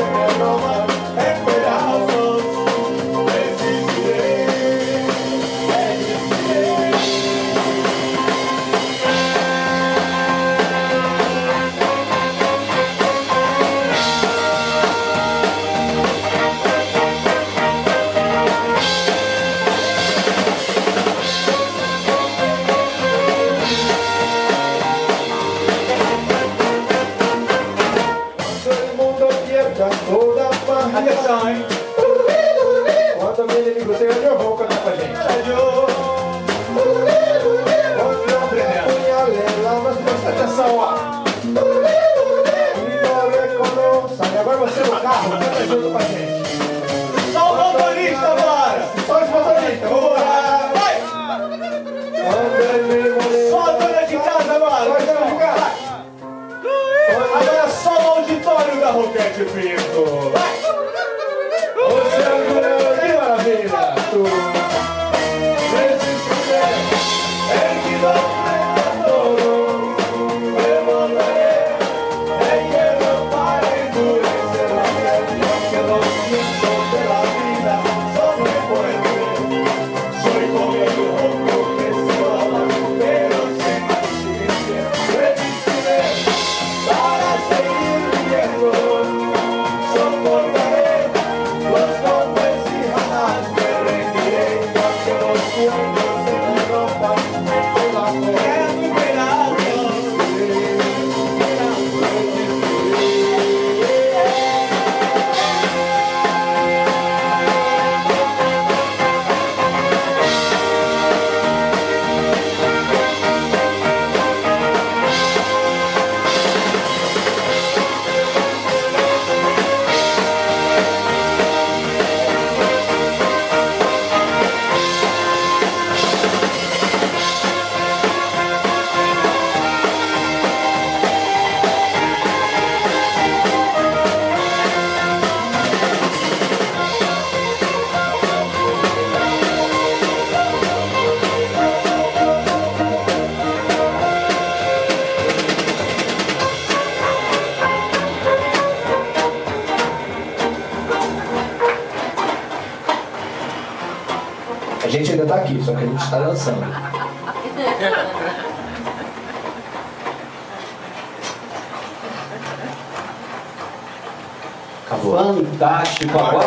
Hello, mãe. Quando me ele me cruzei, onde eu vou cantar pra gente? Onde eu aprendendo? Punhalela, mas presta atenção, ó. Agora você no carro, canta junto pra gente. gente ainda está aqui, só que a gente está dançando. Acabou. Fantástico. Agora...